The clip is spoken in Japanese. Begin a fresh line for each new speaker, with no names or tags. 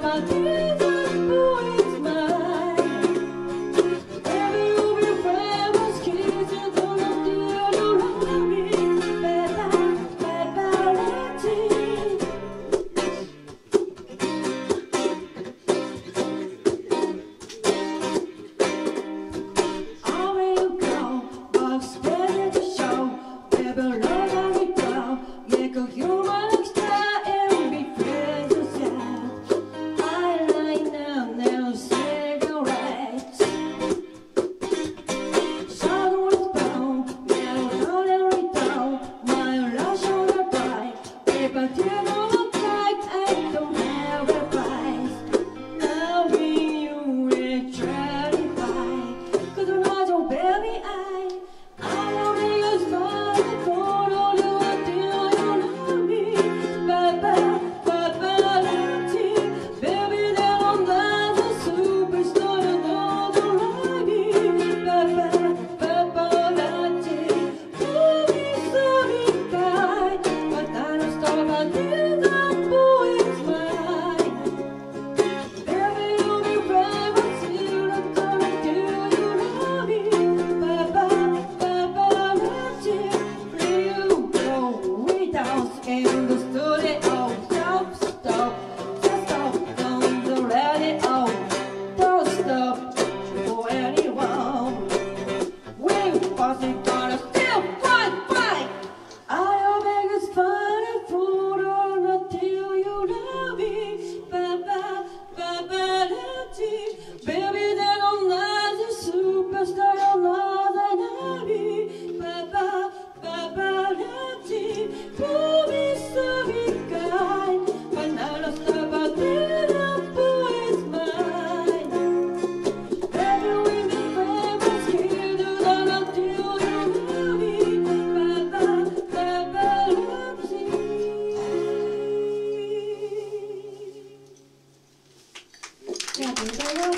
かけぞ Bisa!